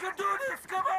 Can do this! Come on!